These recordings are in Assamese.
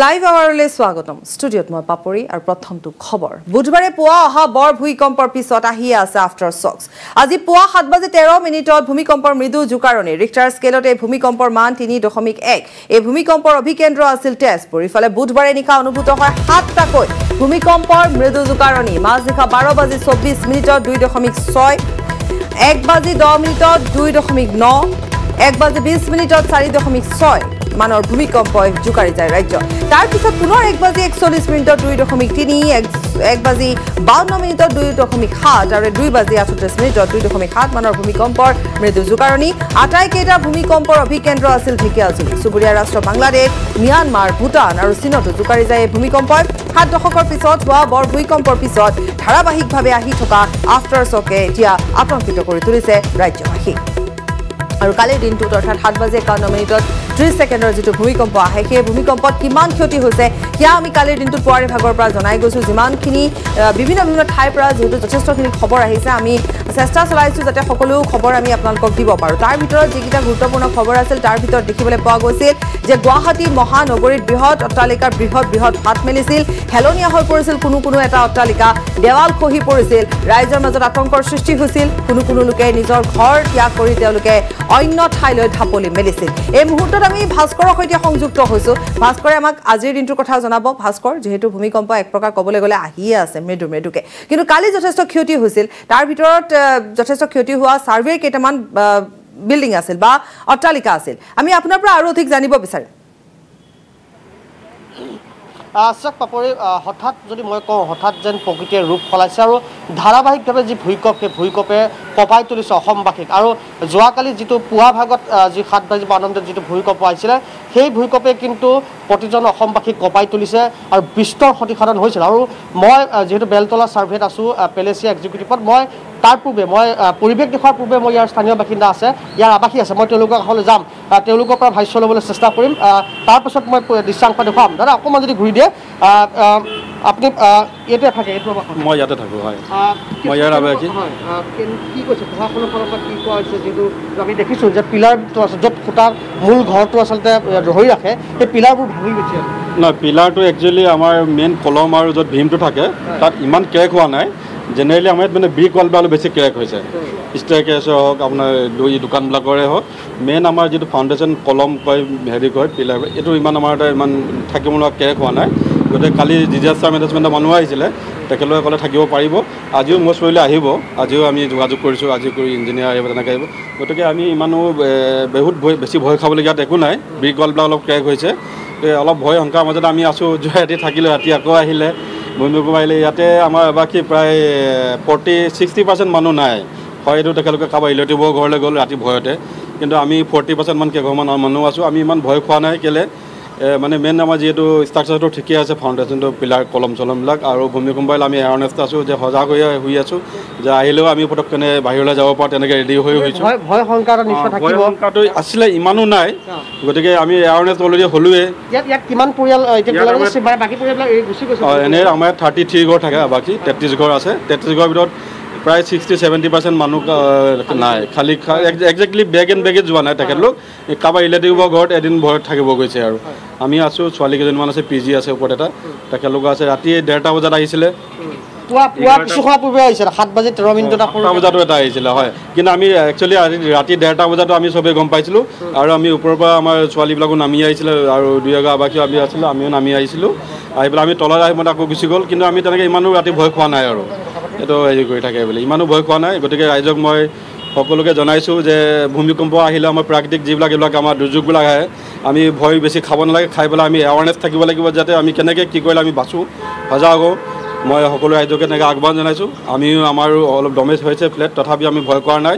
লাইভ আৱাৰলৈ স্বাগতম। ষ্টুডিঅ'ত মই পাপৰি আৰু প্ৰথমটো খবৰ। বুধবাৰে পুৱা অহা বৰ ভূমিকম্পৰ পিছত আহিয়ে আছে আফটাৰ চক্স আজি পুৱা সাত বাজি তেৰ মিনিটত ভূমিকম্পৰ মৃদু জোকাৰণি। ৰিক্টাৰ স্কেলত এই ভূমিকম্পৰ মান তিনি দশমিক এক। এই ভূমিকম্পৰ অভিকেন্দ্ৰ আছিল তেজপুৰ। ইফালে বুধবাৰে নিশা অনুভূত হয় সাতটাকৈ ভূমিকম্পৰ মৃদু জোকাৰণি। মাজনিশা বাৰ বাজি চৌব্বিছ মিনিটত দুই দশমিক ছয় এক বাজি দহ মিনিটত দুই দশমিক ন এক বাজি বিশ মিনিটত চাৰি দশমিক ছয় মানৰ ভূমিকম্পই জোকাৰি যায় ৰাজ্য তাৰপিছত পুনৰ এক বাজি একচল্লিছ মিনিটত দুই দশমিক তিনি এক বাজি বাৱন্ন মিনিটত দুই দশমিক সাত আৰু দুই বাজি আঠত্ৰিছ মিনিটত দুই দশমিক সাত মানৰ ভূমিকম্পৰ মৃদু জোকাৰণি। আটাইকেইটা ভূমিকম্পৰ অভিকেন্দ্ৰ আছিল ঢেকীয়াজুলি। চুবুৰীয়া ৰাষ্ট্ৰ বাংলাদেশ ম্যানমাৰ ভূটান আৰু চীনতো জোকাৰি যায় এই ভূমিকম্পই। সাত দশকৰ পিছত হোৱা বৰ ভূমিকম্পৰ পিছত ধাৰাবাহিকভাৱে আহি থকা আফটাৰ চকে এতিয়া আতংকিত কৰি তুলিছে ৰাজ্যবাসীক আৰু কালিৰ দিনটোত অৰ্থাৎ সাত বাজি একাৱন্ন মিনিটত ত্ৰিছ ছেকেণ্ডৰ যিটো ভূমিকম্প আহে সেই ভূমিকম্পত কিমান ক্ষতি হৈছে সেয়া আমি কালিৰ দিনটোত পুৱাৰে ভাগৰ পৰা জনাই গৈছোঁ। যিমানখিনি বিভিন্ন বিভিন্ন ঠাইৰ পৰা যিহেতু যথেষ্টখিনি খবৰ আহিছে আমি চেষ্টা চলাইছোঁ যাতে সকলো খবৰ আমি আপোনালোকক দিব পাৰোঁ। তাৰ ভিতৰত যিকেইটা গুৰুত্বপূৰ্ণ খবৰ আছিল তাৰ ভিতৰত দেখিবলৈ পোৱা গৈছিল যে গুৱাহাটী মহানগৰীত বৃহৎ অট্টালিকাৰ বৃহৎ বৃহৎ ফাট মেলিছিল হেলনীয়া হৈ পৰিছিল কোনো কোনো এটা অট্টালিকা দেৱাল খহি পৰিছিল ৰাইজৰ মাজত আতংকৰ সৃষ্টি হৈছিল কোনো কোনো লোকে নিজৰ ঘৰ ত্যাগ কৰি তেওঁলোকে অন্য ঠাইলৈ ঢাপলি মেলিছিল। এই মুহূৰ্তত আমি ভাস্কৰৰ সৈতে সংযুক্ত হৈছোঁ। ভাস্কৰে আমাক আজিৰ দিনটোৰ কথা জনাব। ভাস্কৰ যিহেতু ভূমিকম্প এক প্ৰকাৰ ক'বলৈ গ'লে আহিয়ে আছে মৃদু মৃদুকে। কিন্তু কালি যথেষ্ট ক্ষতি হৈছিল। তাৰ ভিতৰত যথেষ্ট ক্ষতি হোৱা ছাৰ্ভেৰ কেইটামান বিল্ডিং আছিল বা অট্টালিকা আছিল। আমি আপোনাৰ পৰা আৰু অধিক জানিব বিচাৰিম। চাওক পাপৰি হঠাৎ যদি মই কওঁ হঠাৎ যেন প্ৰকৃতিয়ে ৰূপ সলাইছে আৰু ধাৰাবাহিকভাৱে যি ভূঁইকঁপ সেই ভূঁইকঁপে কঁপাই তুলিছে অসমবাসীক আৰু যোৱাকালি যিটো পুৱা ভাগত যি সাত বাজি মিনিটত যিটো ভূঁইকঁপ আহিছিলে সেই ভূঁইকঁপে কিন্তু প্ৰতিজন অসমবাসীক কঁপাই তুলিছে আৰু বিস্তৰ ক্ষতিসাধন হৈছিল। আৰু মই যিহেতু বেলতলা ছাৰ্ভেত আছোঁ পেলেচিয়া এক্সিকিউটিভত মই তাৰ পূৰ্বে মই পৰিৱেশ দেখুৱাৰ পূৰ্বে মই ইয়াৰ স্থানীয় বাসিন্দা আছে ইয়াৰ আৱাসী আছে মই তেওঁলোকৰ কাষলৈ যাম তেওঁলোকৰ পৰা ভাষ্য ল'বলৈ চেষ্টা কৰিম তাৰপাছত মই দৃশ্যাংশ দেখুৱাম। দাদা অকণমান যদি ঘূৰি দিয়ে আপুনি ইয়াতে থাকে এইটো মই ইয়াতে থাকোঁ হয়। মই ইয়াৰ আৱাসী। কি কৈছে? প্ৰশাসনৰ ফালৰ পৰা কি কোৱা হৈছে যিটো আমি দেখিছোঁ যে পিলাৰটো আছে য'ত খুটা মূল ঘৰটো আচলতে ধৰি ৰাখে সেই পিলাৰবোৰ ভাঙি গৈছে। নহয় পিলাৰটো একচুৱেলি আমাৰ মেইন কলম আৰু য'ত ভীমটো থাকে তাত ইমান ক্ৰেক হোৱা নাই। জেনেৰেলি আমাৰ ইয়াত মানে ব্ৰিক ৱালবিলাক অলপ বেছি ক্ৰেক হৈছে। ষ্টেয়াৰ কেছে হওক আপোনাৰ দুই দোকানবিলাকৰে হওক মেইন আমাৰ যিটো ফাউণ্ডেশ্যন কলম কয় হেৰি কয় পিলাৰ এইটো ইমান আমাৰ এটা ইমান থাকিব নোৱাৰা ক্ৰেক হোৱা নাই। গতিকে কালি ডিজাষ্টাৰ মেনেজমেণ্টৰ মানুহ আহিছিলে তেখেতলোকে ক'লে থাকিব পাৰিব। আজিও মষ্ট পৰিলে আহিব আজিও আমি যোগাযোগ কৰিছোঁ আজি কৰি ইঞ্জিনিয়াৰ আহিব তেনেকৈ আহিব। গতিকে আমি ইমানো বহুত ভয় বেছি ভয় খাবলগীয়াত একো নাই। ব্ৰিক ৱালবিলাক অলপ ক্ৰেক হৈছে। অলপ ভয় শংকাৰ মাজত আমি আছোঁ যোৱা ৰাতি থাকিলোঁ ৰাতি আকৌ আহিলে। ভূমিকম্প আহিলে ইয়াতে আমাৰ বাকী প্ৰায় ফৰ্টি ছিক্সটি পাৰ্চেণ্ট মানুহ নাই। হয়তো তেখেতলোকে কাৰোবাৰ ৰিলেটিভৰ ঘৰলৈ গ'ল ৰাতি ভয়তে। কিন্তু আমি ফৰ্টি পাৰ্চেণ্টমান কেইঘৰমান মানুহ আছোঁ। আমি ইমান ভয় খোৱা নাই কেলৈ? মানে মেইন আমাৰ যিহেতু ষ্ট্ৰাকচাৰটো ঠিকেই আছে ফাউণ্ডেশ্যনটো পিলাৰ কলম চলমবিলাক আৰু ভূমিকম্প আহিলে আমি এৱাৰনেছ আছোঁ যে সজাগ হৈ শুই আছোঁ যে আহিলেও আমি পটককেনে বাহিৰলৈ যাব পাৰোঁ তেনেকৈ ৰেডি হৈ হৈছোঁ ভয় শংকাটো আছিলে ইমানো নাই গতিকে আমি এৱাৰনেছ অলৰেডি হ'লোৱে এনেই আমাৰ ইয়াত থাৰ্টি থ্ৰী ঘৰ থাকে বাকী তেত্ৰিছ ঘৰ আছে। তেত্ৰিছ ঘৰৰ ভিতৰত প্ৰায় ছিক্সটি ছেভেণ্টি পাৰ্চেণ্ট মানুহ নাই খালী একজেক্টলি বেগ এণ্ড বেগেজ যোৱা নাই তেখেতলোক। কাৰোবাৰ ৰিলেটিভৰ ঘৰত এদিন ভয়ত থাকিব গৈছে আৰু। আমি আছোঁ ছোৱালী কেইজনীমান আছে পি জি আছে ওপৰত এটা। তেখেতলোক আছে। ৰাতি ডেৰটা বজাত আহিছিলে। বজাতো এটা আহিছিলে হয়। কিন্তু আমি একচুৱেলি ৰাতি ডেৰটা বজাতো আমি চবেই গম পাইছিলোঁ। আৰু আমি ওপৰৰ পৰা আমাৰ ছোৱালীবিলাকো নামি আহিছিলে আৰু দুই এগৰাকী আৱাসীও আমি আছিলোঁ আমিও নামি আহিছিলোঁ। আহি পেলাই আমি তলত আহি মানে আকৌ গুচি গ'ল কিন্তু আমি তেনেকৈ ইমানো ৰাতি ভয় খোৱা নাই আৰু। এইটো হেৰি কৰি থাকে বুলি ইমানো ভয় খোৱা নাই। গতিকে ৰাইজক মই সকলোকে জনাইছোঁ যে ভূমিকম্প আহিলে আমাৰ প্ৰাকৃতিক যিবিলাক এইবিলাক আমাৰ দুৰ্যোগবিলাক আহে আমি ভয় বেছি খাব নালাগে খাই পেলাই আমি এৱাৰনেছ থাকিব লাগিব যাতে আমি কেনেকৈ কি কৰিলে আমি বাচোঁ। সজাগ হওঁ। মই সকলো ৰাইজকে এনেকৈ আহ্বান জনাইছোঁ। আমিও আমাৰো অলপ ডমেজ হৈছে ফ্লেট তথাপি আমি ভয় কৰা নাই।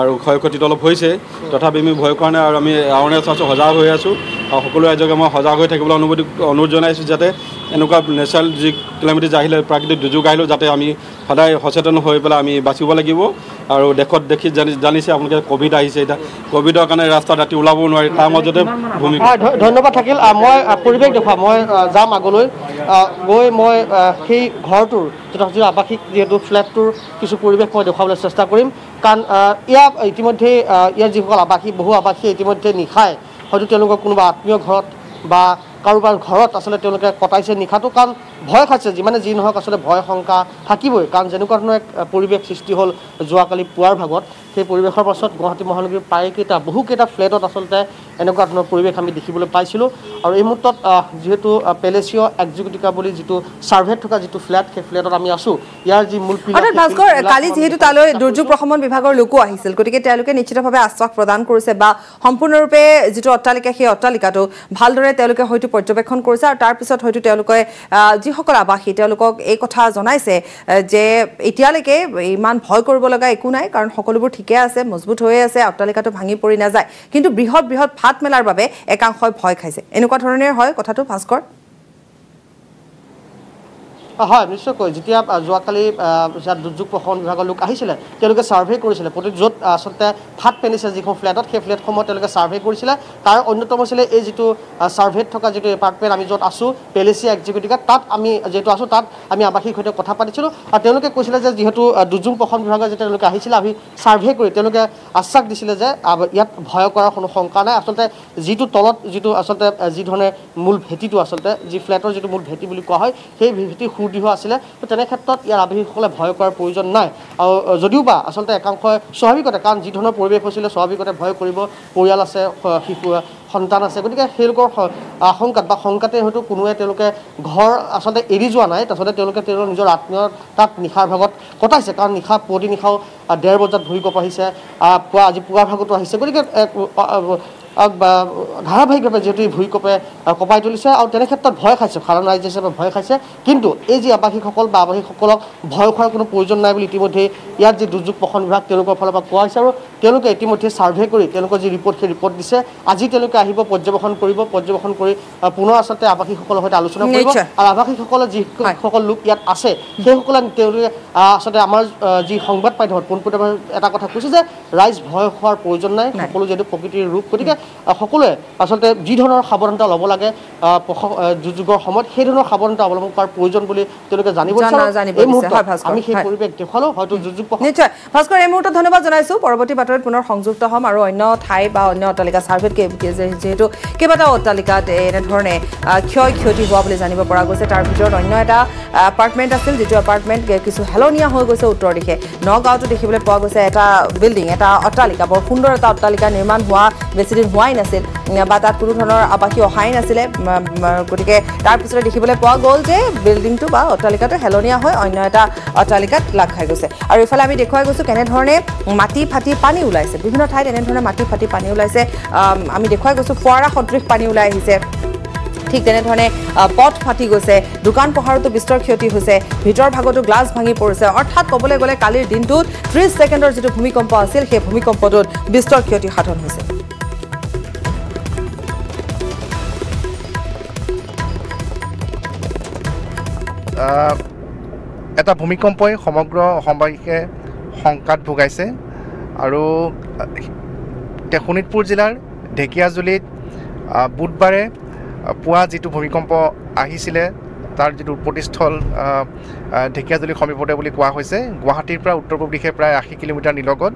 আৰু ক্ষয় ক্ষতিটো অলপ হৈছে। তথাপি আমি ভয় কৰা নাই আৰু আমি এৱাৰনেছ আছোঁ সজাগ হৈ আছোঁ। আৰু সকলো ৰাইজকে মই সজাগ হৈ থাকিবলৈ অনুমতি অনুৰোধ জনাইছোঁ যাতে এনেকুৱা নেচাৰেল যি কেলেমিটিজ আহিলে প্ৰাকৃতিক দুৰ্যোগ আহিলেও যাতে আমি সদায় সচেতন হৈ পেলাই আমি বাচিব লাগিব। আৰু দেশত দেখি জানি জানিছে আপোনালোকে ক'ভিড আহিছে। এতিয়া ক'ভিডৰ কাৰণে ৰাস্তাত ৰাতি ওলাব নোৱাৰি। তাৰ মাজতে ভূমিকা ধন্যবাদ থাকিল। মই পৰিৱেশ দেখুৱাম মই যাম আগলৈ। গৈ মই সেই ঘৰটোৰ যিটো আৱাসিক যিহেতু ফ্লেটটোৰ কিছু পৰিৱেশ মই দেখুৱাবলৈ চেষ্টা কৰিম। কাৰণ ইয়াৰ ইতিমধ্যে ইয়াৰ যিসকল আৱাসী বহু আৱাসীয়ে ইতিমধ্যে নিশাই হয়তো তেওঁলোকৰ কোনোবা আত্মীয় ঘৰত বা কাৰোবাৰ ঘৰত আচলতে তেওঁলোকে কটাইছে নিশাটো। কাৰণ ভয় খাইছে যিমানে যি নহওক আচলতে ভয় শংকা থাকিবই। কাৰণ যেনেকুৱা ধৰণৰ এক পৰিৱেশ সৃষ্টি হ'ল যোৱাকালি পুৱাৰ ভাগত সেই পৰিৱেশৰ পাছত গুৱাহাটী মহানগৰীৰ প্ৰায়কেইটা বহুকেইটা ফ্লেটত আচলতে এনেকুৱা ধৰণৰ পৰিৱেশ আমি দেখিবলৈ পাইছিলোঁ। আৰু এই মুহূৰ্তত যিহেতু পেলেচিঅ' এক্সিকিউটিভা বুলি যিটো ছাৰ্ভেত থকা যিটো ফ্লেট সেই ফ্লেটত আমি আছোঁ। ইয়াৰ যি মূল ভাস্কৰ কালি যিহেতু তালৈ দুৰ্যোগ প্ৰশমন বিভাগৰ লোকো আহিছিল। গতিকে তেওঁলোকে নিশ্চিতভাৱে আশ্বাস প্ৰদান কৰিছে বা সম্পূৰ্ণৰূপে যিটো অট্টালিকা সেই অট্টালিকাটো ভালদৰে তেওঁলোকে হয়তো পৰ্যবেক্ষণ কৰিছে আৰু তাৰপিছত হয়তো তেওঁলোকে যিসকল আৱাসী তেওঁলোকক এই কথা জনাইছে যে এতিয়ালৈকে ইমান ভয় কৰিব লগা একো নাই কাৰণ সকলোবোৰ ঠিকে আছে মজবুত হৈ আছে অট্টালিকাটো ভাঙি পৰি নাযায়। কিন্তু বৃহৎ বৃহৎ ফাট মেলাৰ বাবে একাংশই ভয় খাইছে। এনেকুৱা ধৰণে হয় কথাটো ভাস্কৰ। হয় নিশ্চয়কৈ। যেতিয়া যোৱাকালি দুৰ্যোগ প্ৰশমন বিভাগৰ লোক আহিছিলে তেওঁলোকে ছাৰ্ভে কৰিছিলে। প্ৰতি য'ত আচলতে ফাট পেলিছে যিখন ফ্লেটত সেই ফ্লেটসমূহত তেওঁলোকে ছাৰ্ভে কৰিছিলে। তাৰ অন্যতম আছিলে এই যিটো ছাৰ্ভেত থকা যিটো এপাৰ্টমেণ্ট আমি য'ত আছোঁ পেলেচিয়া এক্সিকিউটিভ তাত আমি যিহেতু আছোঁ তাত আমি আৱাসীৰ সৈতে কথা পাতিছিলোঁ। আৰু তেওঁলোকে কৈছিলে যে যিহেতু দুৰ্যোগ প্ৰশমন বিভাগৰ যেতিয়া তেওঁলোকে আহিছিলে আমি ছাৰ্ভে কৰি তেওঁলোকে আশ্বাস দিছিলে যে ইয়াত ভয় কৰাৰ কোনো শংকা নাই। আচলতে যিটো তলত যিটো আচলতে যি ধৰণে মূল ভেটিটো আচলতে যি ফ্লেটৰ যিটো মূল ভেটি বুলি কোৱা হয় সেই ভেটি সুৰ সুদৃঢ় আছিলে তো তেনে ক্ষেত্ৰত ইয়াৰ আৱাসীসকলে ভয় কৰাৰ প্ৰয়োজন নাই। আৰু যদিও বা আচলতে একাংশই স্বাভাৱিকতে কাৰণ যি ধৰণৰ পৰিৱেশ হৈছিলে স্বাভাৱিকতে ভয় কৰিব পৰিয়াল আছে শিশু সন্তান আছে। গতিকে সেইলোকৰ আশংকাত বা শংকাতে হয়তো কোনোৱে তেওঁলোকে ঘৰ আচলতে এৰি যোৱা নাই তাৰপাছতে তেওঁলোকে তেওঁলোকৰ নিজৰ আত্মীয় তাত নিশাৰ ভাগত কটাইছে। কাৰণ নিশা পুৱতি নিশাও ডেৰ বজাত ভূঁইকঁপ আহিছে পুৱা আজি পুৱাৰ ভাগতো আহিছে। গতিকে ধাৰাবাহিকভাৱে যিহেতু এই ভূঁইকঁপে কঁপাই তুলিছে আৰু তেনে ক্ষেত্ৰত ভয় খাইছে সাধাৰণ ৰাইজ হিচাপে ভয় খাইছে। কিন্তু এই যি আৱাসীসকল বা আৱাসীসকলক ভয় খোৱাৰ কোনো প্ৰয়োজন নাই বুলি ইতিমধ্যে ইয়াত যি দুৰ্যোগ প্ৰশমন বিভাগ তেওঁলোকৰ ফালৰ পৰা কোৱা হৈছে আৰু তেওঁলোকে ইতিমধ্যে ছাৰ্ভে কৰি তেওঁলোকৰ যি ৰিপৰ্ট সেই ৰিপৰ্ট দিছে। আজি তেওঁলোকে আহিব পৰ্যবেক্ষণ কৰিব পৰ্যবেক্ষণ কৰি পুনৰ আচলতে আৱাসীসকলৰ সৈতে আলোচনা কৰিব। আৰু আৱাসীসকলৰ যিসকল লোক ইয়াত আছে সেইসকলে তেওঁলোকে আচলতে আমাৰ যি সংবাদ মাধ্যমত পোনপটীয়াভাৱে এটা কথা কৈছে যে ৰাইজ ভয় খোৱাৰ প্ৰয়োজন নাই। সকলো যিহেতু প্ৰকৃতিৰ ৰূপ। গতিকে সকলোৱে আচলতে যি ধৰণৰ সাৱধানতা ল'ব লাগে দুৰ্যোগৰ সময়ত সেই ধৰণৰ সাৱধানতা অৱলম্বন কৰাৰ প্ৰয়োজন বুলি তেওঁলোকে জানিব আমি সেই পৰিৱেশ দেখুৱালো। হয়তো দুৰ্যোগ নিশ্চয়। ভাস্কৰ এই মুহূৰ্তত ধন্যবাদ জনাইছোঁ। পৰৱৰ্তী বাতৰিত পুনৰ সংযুক্ত হ'ম আৰু অন্য ঠাই বা অন্য অট্টালিকা ছাৰ্ভেত যিহেতু কেইবাটাও অট্টালিকাত এনেধৰণে ক্ষয় ক্ষতি হোৱা বুলি জানিব পৰা গৈছে। তাৰ ভিতৰত অন্য এটা এপাৰ্টমেণ্ট আছিল যিটো এপাৰ্টমেণ্ট কিছু হেলনীয়া হৈ গৈছে উত্তৰ দিশে। নগাঁৱতো দেখিবলৈ পোৱা গৈছে এটা বিল্ডিং এটা অট্টালিকা। বৰ সুন্দৰ এটা অট্টালিকা নিৰ্মাণ হোৱা বেছিদিন হোৱাই নাছিল। বা তাত কোনো ধৰণৰ আৱাসী অহাই নাছিলে। গতিকে তাৰপিছতে দেখিবলৈ পোৱা গ'ল যে বিল্ডিংটো বা অট্টালিকাটো হেলনীয়া হৈ অন্য এটা অট্টালিকাত লাগ খাই গৈছে। আৰু ইফালে আমি দেখুৱাই গৈছোঁ কেনেধৰণে মাটি ফাটি পানী ওলাইছে। বিভিন্ন ঠাইত এনেধৰণে মাটি ফাটি পানী ওলাইছে। আমি দেখুৱাই গৈছোঁ ফুৱাৰা সদৃশ পানী ওলাই আহিছে। ঠিক তেনেধৰণে পথ ফাটি গৈছে। দোকান পোহাৰতো বিস্তৰ ক্ষতি হৈছে। ভিতৰ ভাগতো গ্লাছ ভাঙি পৰিছে। অৰ্থাৎ ক'বলৈ গ'লে কালিৰ দিনটোত ত্ৰিছ ছেকেণ্ডৰ যিটো ভূমিকম্প আছিল সেই ভূমিকম্পটোত বিস্তৰ ক্ষতি সাধন হৈছে। এটা ভূমিকম্পই সমগ্ৰ অসমবাসীকে শংকাত ভোগাইছে। আৰু শোণিতপুৰ জিলাৰ ঢেকীয়াজুলিত বুধবাৰে পুৱা যিটো ভূমিকম্প আহিছিলে তাৰ যিটো উৎপত্তিস্থল ঢেকীয়াজুলিৰ সমীপতে বুলি কোৱা হৈছে গুৱাহাটীৰ পৰা উত্তৰ পূব দিশে প্ৰায় আশী কিলোমিটাৰ নিলগত।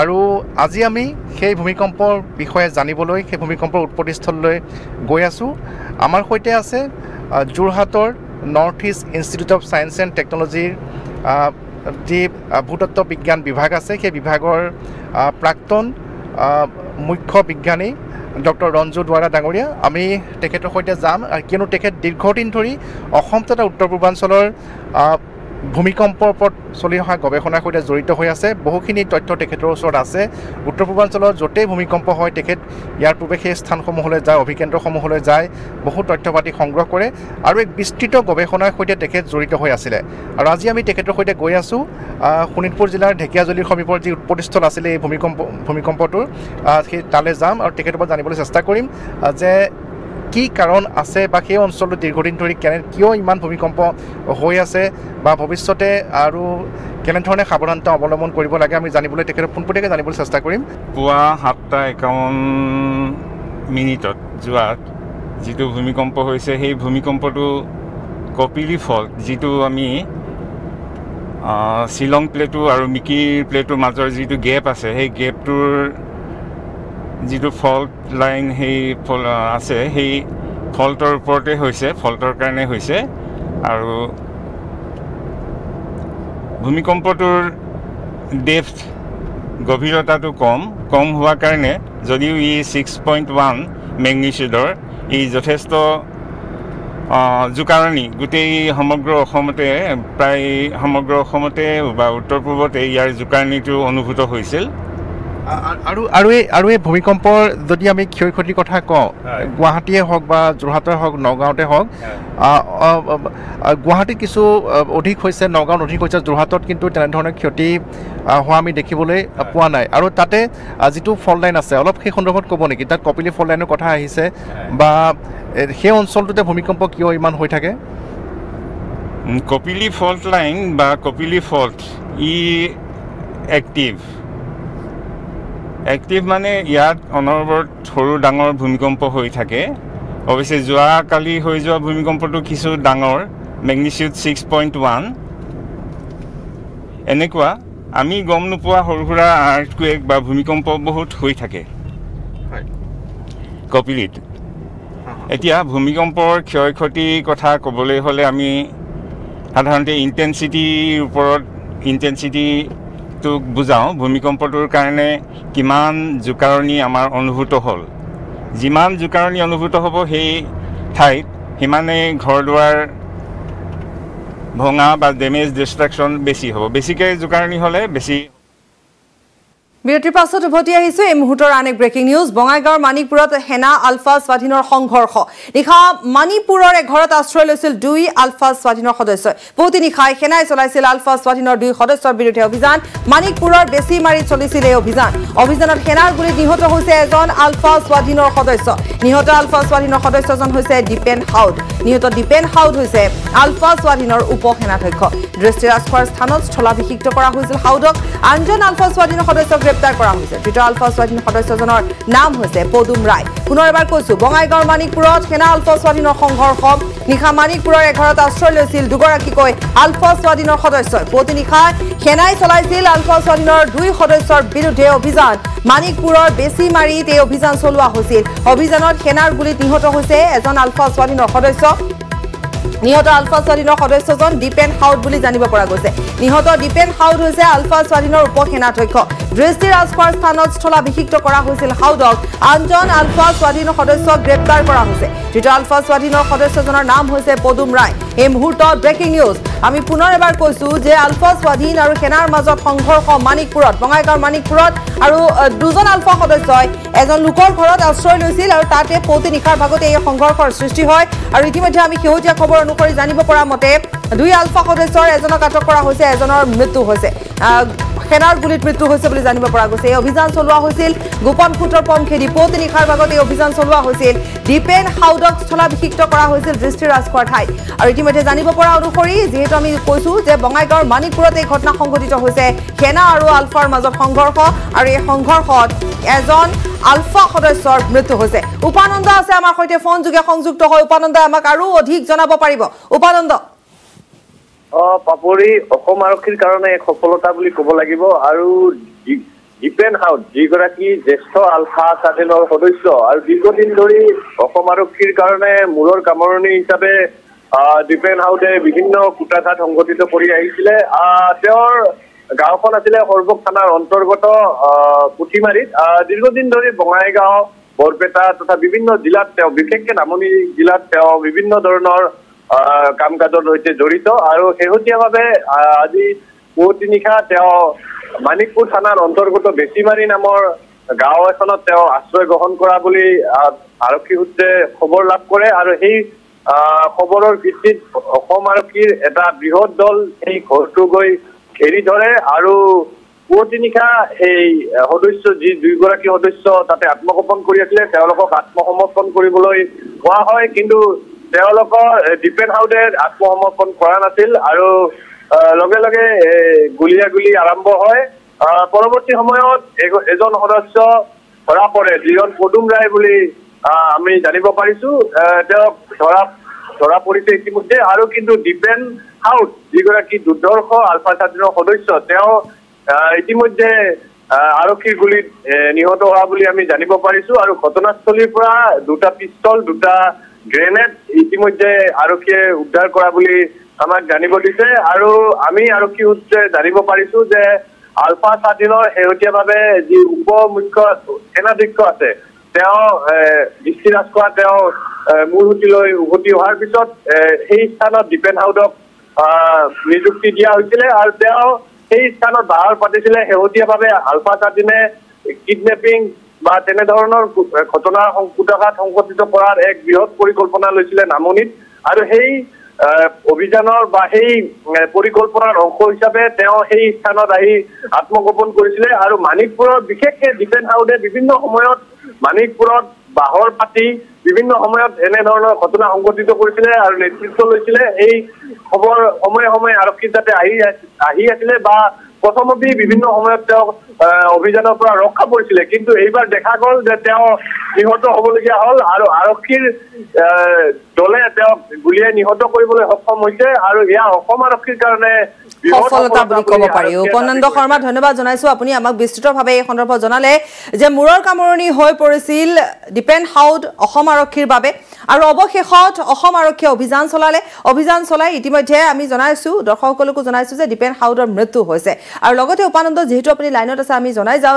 আৰু আজি আমি সেই ভূমিকম্পৰ বিষয়ে জানিবলৈ সেই ভূমিকম্পৰ উৎপত্তিস্থললৈ গৈ আছোঁ। আমাৰ সৈতে আছে যোৰহাটৰ North East Institute of Science and টেকন'লজিৰ যি ভূতত্ব বিজ্ঞান বিভাগ আছে সেই বিভাগৰ প্ৰাক্তন মুখ্য বিজ্ঞানী ডক্টৰ ৰঞ্জু দুৱাৰা ডাঙৰীয়া। আমি তেখেতৰ সৈতে যাম। কিয়নো তেখেত দীৰ্ঘদিন ধৰি অসম তথা উত্তৰ পূৰ্বাঞ্চলৰ ভূমিকম্পৰ ওপৰত চলি অহা গৱেষণাৰ সৈতে জড়িত হৈ আছে। বহুখিনি তথ্য তেখেতৰ ওচৰত আছে। উত্তৰ পূৰ্বাঞ্চলত য'তেই ভূমিকম্প হয় তেখেত ইয়াৰ পূৰ্বে সেই স্থানসমূহলৈ যায় অভিকেন্দ্ৰসমূহলৈ যায়। বহু তথ্য পাতি সংগ্ৰহ কৰে আৰু এক বিস্তৃত গৱেষণাৰ সৈতে তেখেত জড়িত হৈ আছিলে। আৰু আজি আমি তেখেতৰ সৈতে গৈ আছোঁ শোণিতপুৰ জিলাৰ ঢেকীয়াজুলিৰ সমীপৰ যি উৎপত্তিস্থল আছিলে এই ভূমিকম্প ভূমিকম্পটোৰ। সেই তালৈ যাম আৰু তেখেতৰ পৰা জানিবলৈ চেষ্টা কৰিম যে কি কাৰণ আছে বা সেই অঞ্চলটো দীৰ্ঘদিন ধৰি কেনে কিয় ইমান ভূমিকম্প হৈ আছে বা ভৱিষ্যতে আৰু কেনেধৰণে সাৱধানতা অৱলম্বন কৰিব লাগে আমি জানিবলৈ তেখেতক পোনপটীয়াকৈ জানিবলৈ চেষ্টা কৰিম। পুৱা সাতটা একাৱন্ন মিনিটত যোৱাত যিটো ভূমিকম্প হৈছে সেই ভূমিকম্পটো কপিলি ফল্ট যিটো আমি শ্বিলং প্লেটো আৰু মিকিৰ প্লেটোৰ মাজৰ যিটো গেপ আছে সেই গেপটোৰ যিটো ফল্ট লাইন সেই আছে সেই ফল্টৰ ওপৰতে হৈছে ফল্টৰ কাৰণে হৈছে। আৰু ভূমিকম্পটোৰ ডেফথ গভীৰতাটো কম কম হোৱাৰ কাৰণে যদিও ই ছিক্স পইণ্ট ওৱান মেগনিচিউডৰ ই যথেষ্ট জোকাৰণি। গোটেই সমগ্ৰ অসমতে প্ৰায় সমগ্ৰ অসমতে বা উত্তৰ পূবতে ইয়াৰ জোকাৰণিটো অনুভূত হৈছিল। আৰু আৰু এই আৰু এই ভূমিকম্পৰ যদি আমি ক্ষয় ক্ষতিৰ কথা কওঁ। গুৱাহাটীয়ে হওক বা যোৰহাটে হওক নগাঁৱতে হওক গুৱাহাটীত কিছু অধিক হৈছে নগাঁৱত অধিক হৈছে যোৰহাটত কিন্তু তেনেধৰণৰ ক্ষতি হোৱা আমি দেখিবলৈ পোৱা নাই। আৰু তাতে যিটো ফল লাইন আছে অলপ সেই সন্দৰ্ভত ক'ব নেকি? তাত কপিলি ফল লাইনৰ কথা আহিছে। বা সেই অঞ্চলটোতে ভূমিকম্প কিয় ইমান হৈ থাকে? কপিলি ফল্ট লাইন বা কপিলি ফল্ট ই এক্টিভ এক্টিভ মানে ইয়াত অনবৰত সৰু ডাঙৰ ভূমিকম্প হৈ থাকে। অৱশ্যে যোৱাকালি হৈ যোৱা ভূমিকম্পটো কিছু ডাঙৰ মেগনিচিউড ছিক্স পইণ্ট ওৱান এনেকুৱা আমি গম নোপোৱা সৰু সুৰা আৰ্থকুৱেক বা ভূমিকম্প বহুত হৈ থাকে। কপিলিত। এতিয়া ভূমিকম্পৰ ক্ষয় ক্ষতিৰ কথা ক'বলৈ হ'লে আমি সাধাৰণতে ইণ্টেনচিটিৰ ওপৰত ইণ্টেনচিটিটোক বুজাওঁ ভূমিকম্পটোৰ কাৰণে কিমান জোকাৰণি আমাৰ অনুভূত হ'ল। যিমান জোকাৰণি অনুভূত হ'ব সেই ঠাইত সিমানেই ঘৰ দুৱাৰ ভঙা বা ডেমেজ ডিষ্ট্ৰাকশ্যন বেছি হ'ব। বেছিকৈ জোকাৰণি হ'লে বেছি বিৰতিৰ পাছত উভতি আহিছো এই মুহূৰ্তৰ আন এক ব্ৰেকিং নিউজ বঙাইগাঁৱৰ মানিকপুৰত সেনা আলফা স্বাধীনৰ সংঘৰ্ষ। নিশা মানিকপুৰৰ এঘৰত আশ্ৰয় লৈছিল দুই আলফা স্বাধীনৰ সদস্যই পুৱতি নিশাই সেনাই চলাইছিল আলফা স্বাধীনৰ দুই সদস্যৰ বিৰুদ্ধে অভিযান। মানিকপুৰৰ বেছিমাৰীত চলিছিল এই অভিযান। অভিযানত সেনাৰ গুলীত নিহত হৈছে এজন আলফা স্বাধীনৰ সদস্য। নিহত আলফা স্বাধীনৰ সদস্যজন হৈছে দীপেন হাউদ। নিহত দীপেন হাউদ হৈছে আলফা স্বাধীনৰ উপ সেনাধ্যক্ষ দৃষ্টিৰাজ খোৱাৰ স্থানত স্থলাভিষিক্ত কৰা হৈছিল হাউদক। আনজন আলফা স্বাধীনৰ সদস্যক গ্ৰেপ্তাৰ কৰা হৈছে। তৃতীয় আলফা স্বাধীন সদস্যজনৰ নাম হৈছে পদুম ৰায়। পুনৰ এবাৰ কৈছো বঙাইগাঁৱৰ মানিকপুৰত সেনা আলফা স্বাধীনৰ সংঘৰ্ষ। নিশা মানিকপুৰৰ এঘৰত আশ্ৰয় লৈছিল দুগৰাকীকৈ আলফা স্বাধীনৰ সদস্যই। পুৱতি নিশা সেনাই চলাইছিল আলফা স্বাধীনৰ দুই সদস্যৰ বিৰুদ্ধে অভিযান। মানিকপুৰৰ বেছিমাৰীত এই অভিযান চলোৱা হৈছিল। অভিযানত সেনাৰ গুলীত নিহত হৈছে এজন আলফা স্বাধীনৰ সদস্য। নিহত আলফা স্বাধীনৰ সদস্যজন দীপেন হাউদ বুলি জানিব পৰা গৈছে। নিহত দীপেন হাউদ হৈছে আলফা স্বাধীনৰ উপ সেনাধ্যক্ষ দৃষ্টিৰাজ খোৱাৰ স্থানত স্থলাভিষিক্ত কৰা হৈছিল হাউদক। আনজন আলফা স্বাধীন সদস্যক গ্ৰেপ্তাৰ কৰা হৈছে। তৃতীয় আলফা স্বাধীনৰ সদস্যজনৰ নাম হৈছে পদুম ৰায়। এই মুহূৰ্তত ব্ৰেকিং নিউজ আমি পুনৰ এবাৰ কৈছো যে আলফা স্বাধীন আৰু সেনাৰ মাজত সংঘৰ্ষ মানিকপুৰত বঙাইগাঁৱৰ মানিকপুৰত আৰু দুজন আলফা সদস্যই এজন লোকৰ ঘৰত আশ্ৰয় লৈছিল আৰু তাতে পুৱতি নিশাৰ ভাগতে এই সংঘৰ্ষৰ সৃষ্টি হয়। আৰু ইতিমধ্যে আমি শেহতীয়া খবৰ অনুসৰি জানিব পৰা মতে দুই আলফা সদস্যৰ এজনক আটক কৰা হৈছে এজনৰ মৃত্যু হৈছে। সেনাৰ গুলীত মৃত্যু হৈছে বুলি জানিব পৰা গৈছে। এই অভিযান চলোৱা হৈছিল গোপন ফুটৰ পম খেদি পুৱতি নিশাৰ ভাগত এই অভিযান চলোৱা হৈছিল। দীপেন হাউদক স্থলাভিষিক্ত কৰা হৈছিল দৃষ্টিৰাজ খোৱাৰ ঠাইত। আৰু ইতিমধ্যে জানিব পৰা অনুসৰি যিহেতু আমি কৈছো যে বঙাইগাঁৱৰ মানিকপুৰত এই ঘটনা সংঘটিত হৈছে। সেনা আৰু আলফাৰ মাজত সংঘৰ্ষ আৰু এই সংঘৰ্ষত এজন আলফা সদস্যৰ মৃত্যু হৈছে। উপানন্দ আছে আমাৰ সৈতে। ফোন যোগে সংযুক্ত হৈ। উপানন্দই আমাক আৰু অধিক জনাব পাৰিব। উপানন্দ। পাপৰি অসম আৰক্ষীৰ কাৰণে এক সফলতা বুলি ক'ব লাগিব আৰু দীপেন হাউদ যিগৰাকী জ্যেষ্ঠ আলফা স্বাধীনৰ সদস্য আৰু দীৰ্ঘদিন ধৰি অসম আৰক্ষীৰ কাৰণে মূৰৰ কামৰণি হিচাপে দীপেন হাউদে বিভিন্ন কুটাঘাত সংঘটিত কৰি আহিছিলে। আহ, তেওঁৰ গাঁওখন আছিলে সৰ্বক থানাৰ অন্তৰ্গত পুথিমাৰীত। দীৰ্ঘদিন ধৰি বঙাইগাঁও বৰপেটা তথা বিভিন্ন জিলাত তেওঁ বিশেষকে নামনি জিলাত তেওঁ বিভিন্ন ধৰণৰ কাম কাজৰ সৈতে জড়িত আৰু শেহতীয়াভাৱে আজি পুৱতি নিশা তেওঁ মানিকপুৰ থানাৰ অন্তৰ্গত বেছিমাৰী নামৰ গাঁও এখনত তেওঁ আশ্ৰয় গ্ৰহণ কৰা বুলি আৰক্ষী সূত্ৰে খবৰ লাভ কৰে আৰু সেই খবৰৰ ভিত্তিত অসম আৰক্ষীৰ এটা বৃহৎ দল সেই ঘৰটো গৈ ঘেৰি ধৰে আৰু পুৱতি নিশা আহ, সদস্য যি দুয়োগৰাকী সদস্য তাতে আত্মগোপন কৰি আছিলে তেওঁলোকক আত্মসমৰ্পণ কৰিবলৈ কোৱা হয়। কিন্তু তেওঁলোকৰ দীপেন হাউদে আত্মসমৰ্পণ কৰা নাছিল আৰু লগে লগে এ, গুলীয়াগুলী আৰম্ভ হয়। পৰৱৰ্তী সময়ত এজন সদস্য ধৰা পৰে যিজন পদুম ৰায় বুলি আমি জানিব পাৰিছো। তেওঁক ধৰা ধৰা পৰিছে ইতিমধ্যে আৰু কিন্তু দীপেন হাউদ যিগৰাকী দুৰ্ধৰ্ষ আলফা স্বাধীনৰ সদস্য তেওঁ ইতিমধ্যে আৰক্ষীৰ গুলীত নিহত হোৱা বুলি আমি জানিব পাৰিছো। আৰু ঘটনাস্থলীৰ পৰা দুটা পিষ্টল দুটা গ্ৰেনেড ইতিমধ্যে আৰক্ষীয়ে উদ্ধাৰ কৰা বুলি আমাক জানিব দিছে আৰু আমি আৰক্ষী সূত্ৰে জানিব পাৰিছো যে আলফা স্বাধীনৰ শেহতীয়াভাৱে যি উপ মুখ্য সেনাধ্যক্ষ আছে তেওঁ এ, দৃষ্টিৰাজ কৰা তেওঁ এ, মূৰসুঁতিলৈ উভতি অহাৰ পিছত সেই স্থানত দীপেন হাউদক নিযুক্তি দিয়া হৈছিলে আৰু তেওঁ সেই স্থানত বাহাৰ পাতিছিলে শেহতীয়াভাৱে আলফা স্বাধীনে কিডনেপিং বা তেনেধৰণৰ ঘটনা কুটাঘাত সংঘটিত কৰাৰ এক বৃহৎ পৰিকল্পনা লৈছিলে নামনিত। আৰু সেই অভিযানৰ বা সেই পৰিকল্পনাৰ অংশ হিচাপে তেওঁ সেই স্থানত আহি আত্মগোপন কৰিছিলে। আৰু মাণিকপুৰত বিশেষকে দীপেন হাউদে বিভিন্ন সময়ত মাণিকপুৰত বাঁহৰ পাতি বিভিন্ন সময়ত এনেধৰণৰ ঘটনা সংঘটিত কৰিছিলে আৰু নেতৃত্ব লৈছিলে। এই খবৰ সময়ে সময়ে আৰক্ষীত যাতে আহি আহি আছিলে বা প্ৰথমতে বিভিন্ন সময়ত তেওঁক অভিযানৰ পৰা ৰক্ষা পৰিছিলে। কিন্তু এইবাৰ দেখা গ'ল যে তেওঁ নিহত হ'বলগীয়া হ'ল আৰু আৰক্ষীৰ দলে তেওঁক গুলীয়াই নিহত কৰিবলৈ সক্ষম হৈছে। আৰু এয়া অসম আৰক্ষীৰ কাৰণে সফলতা বুলি ক'ব পাৰি। উপনন্দ। শৰ্মা ধন্যবাদ জনাইছো। আপুনি আমাক বিস্তৃতভাৱে এই সন্দৰ্ভত জনালে যে মূৰৰ কামৰণি হৈ পৰিছিল দীপেন হাউদ অসম আৰক্ষীৰ বাবে আৰু অৱশেষত অসম আৰক্ষীয়ে অভিযান চলালে। অভিযান চলাই ইতিমধ্যে আমি জনাইছো দৰ্শকসকলকো জনাইছো যে দীপেন হাউদৰ মৃত্যু হৈছে। আৰু লগতে উপানন্দ যিহেতু আপুনি লাইনত আছে আমি জনাই যাওঁ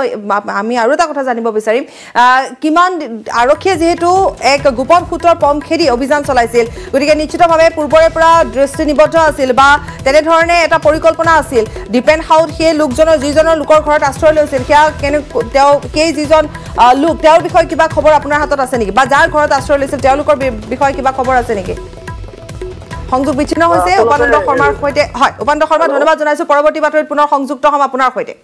আমি আৰু এটা কথা জানিব বিচাৰিম। কিমান আৰক্ষীয়ে যিহেতু এক গোপন সূত্ৰৰ পম খেদি অভিযান চলাইছিল গতিকে নিশ্চিতভাৱে পূৰ্বৰে পৰা দৃষ্টি নিবদ্ধ আছিল বা তেনেধৰণে এটা পৰিকল্পনা আছিল। দীপেন হাউদ সেই লোকজনৰ যিজনৰ লোকৰ ঘৰত আশ্ৰয় লৈছিল সেয়া কেনে তেওঁ সেই যিজন লোক তেওঁৰ বিষয়ে কিবা খবৰ আপোনাৰ হাতত আছে নেকি? বা যাৰ ঘৰত আশ্ৰয় লৈছিল তেওঁলোকৰ বিষয়ে কিবা খবৰ আছে নেকি? সংযোগ বিচ্ছিন্ন হৈছে। উপানন্দ শৰ্মাৰ সৈতে হয় উপানন্দ শৰ্মা ধন্যবাদ জনাইছো। পৰৱৰ্তী বাতৰিত পুনৰ সংযুক্ত হ'ম আপোনাৰ সৈতে।